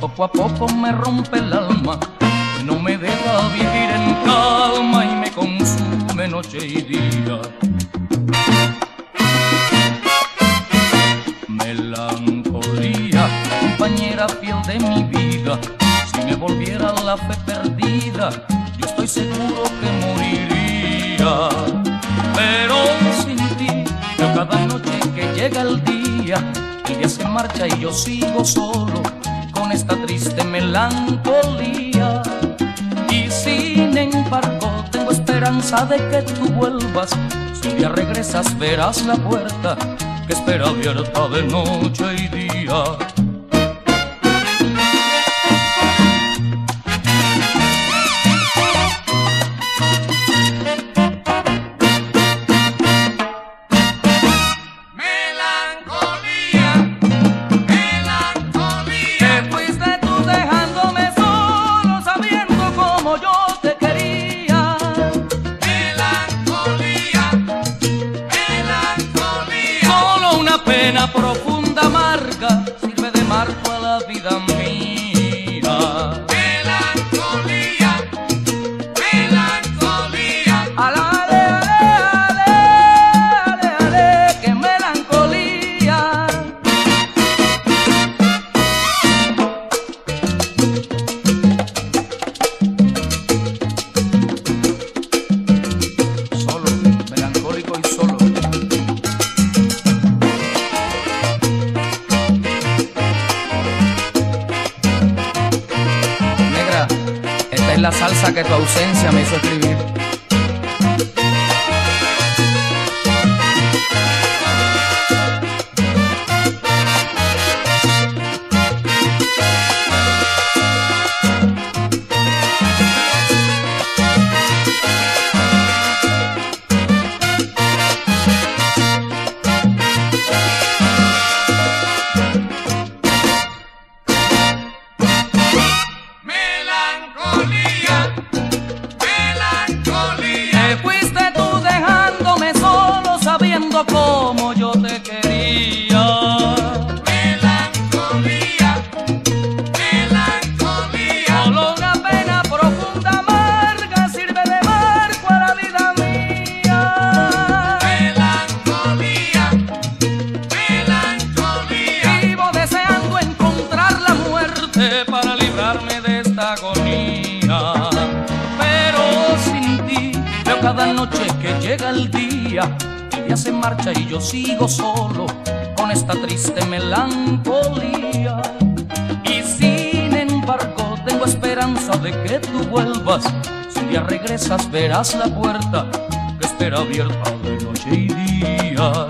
poco a poco me rompe el alma, no me deja vivir en calma y me consume noche y día. Melancolía, compañera fiel de mi vida, si me volviera la fe perdida, yo estoy seguro que moriría. Pero sin ti, yo cada noche que llega el día, el día se marcha y yo sigo solo con esta triste melancolía. Y sin embargo, tengo esperanza de que tú vuelvas. Si un día regresas, verás la puerta que espera abierta de noche y día. Pena profunda, amarga, sirve de marco a la vida la salsa que tu ausencia me hizo escribir. Para librarme de esta agonía. Pero sin ti, veo cada noche que llega el día, el día se marcha y yo sigo solo con esta triste melancolía. Y sin embargo, tengo esperanza de que tú vuelvas. Si un día regresas, verás la puerta que espera abierta de noche y día.